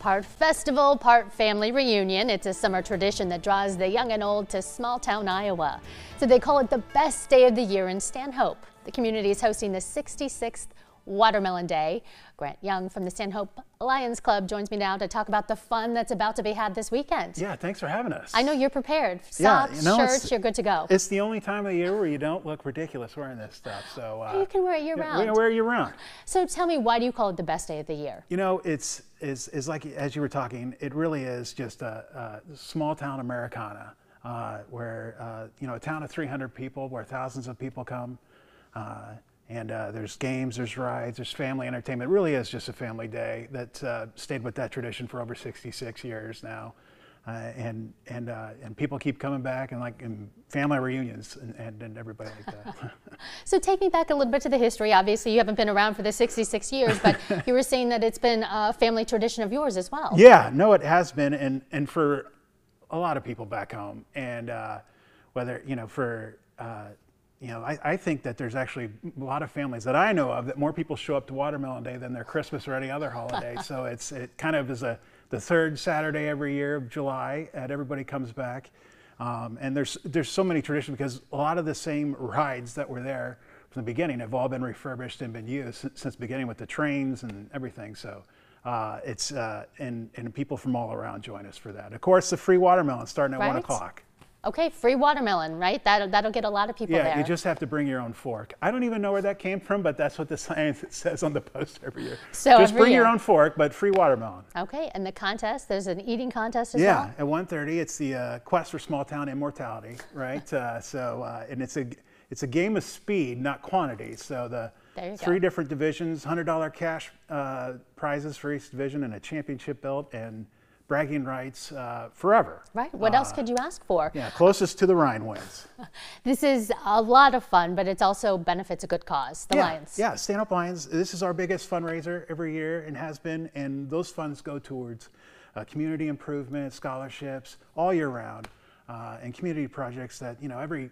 Part festival, part family reunion. It's a summer tradition that draws the young and old to small town Iowa. So they call it the best day of the year in Stanhope. The community is hosting the 66th Watermelon Day. Grant Young from the Stanhope Lions Club joins me now to talk about the fun that's about to be had this weekend. Yeah, thanks for having us. I know you're prepared. Socks, yeah, you know, shirts, you're good to go. It's the only time of the year where you don't look ridiculous wearing this stuff. So uh, you can wear it year round. You can wear it year round. So tell me, why do you call it the best day of the year? You know, it's is is like as you were talking, it really is just a, a small town Americana. Uh, where uh, you know a town of 300 people, where thousands of people come, uh, and uh, there's games, there's rides, there's family entertainment. It really is just a family day that uh, stayed with that tradition for over 66 years now. Uh, and and and people keep coming back and like in family reunions and, and, and everybody like that. so take me back a little bit to the history. Obviously, you haven't been around for the 66 years, but you were saying that it's been a family tradition of yours as well. Yeah, no, it has been, and and for a lot of people back home, and uh, whether you know for uh, you know, I, I, think that there's actually a lot of families that I know of that more people show up to Watermelon Day than their Christmas or any other holiday. so it's it kind of is a the third Saturday every year of July, and everybody comes back. Um, and there's there's so many traditions because a lot of the same rides that were there from the beginning have all been refurbished and been used since, since beginning with the trains and everything. So. Uh, it's uh, and and people from all around join us for that. Of course, the free watermelon starting at right. one o'clock. Okay, free watermelon, right? That'll, that'll get a lot of people yeah, there. Yeah, you just have to bring your own fork. I don't even know where that came from, but that's what the science says on the poster every year. So just bring year. your own fork, but free watermelon. Okay, and the contest, there's an eating contest as yeah, well? Yeah, at 1.30, it's the uh, Quest for Small Town Immortality, right? uh, so, uh, and it's a, it's a game of speed, not quantity. So the three go. different divisions, $100 cash uh, prizes for each division and a championship belt and bragging rights uh, forever. Right. What uh, else could you ask for? Yeah, closest to the Rhine wins. this is a lot of fun, but it also benefits a good cause, the yeah, Lions. Yeah, Stanhope Lions. This is our biggest fundraiser every year and has been, and those funds go towards uh, community improvement, scholarships, all year round, uh, and community projects that, you know, every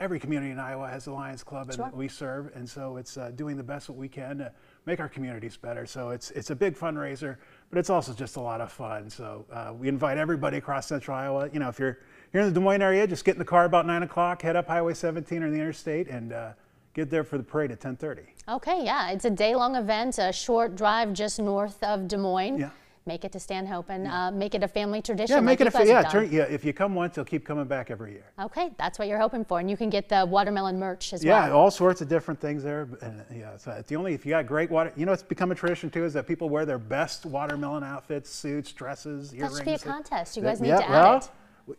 every community in Iowa has a Lions Club and sure. we serve, and so it's uh, doing the best that we can to make our communities better. So it's it's a big fundraiser, but it's also just a lot of fun. So uh, we invite everybody across Central Iowa. You know, if you're you're in the Des Moines area, just get in the car about nine o'clock, head up Highway 17 or the interstate, and uh, get there for the parade at 10:30. Okay, yeah, it's a day-long event, a short drive just north of Des Moines. Yeah make it to Stanhope and uh, make it a family tradition. Yeah, make like it a yeah, turn, yeah. If you come once, you'll keep coming back every year. Okay, that's what you're hoping for, and you can get the watermelon merch as yeah, well. Yeah, all sorts of different things there. And yeah, so the only if you got great water, you know, it's become a tradition too, is that people wear their best watermelon outfits, suits, dresses, that earrings. That should be a contest. You guys need yeah, to add well, it.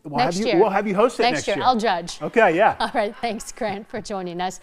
We'll next have you, year. We'll have you host it next, next year. year. I'll judge. Okay, yeah. All right, thanks, Grant, for joining us.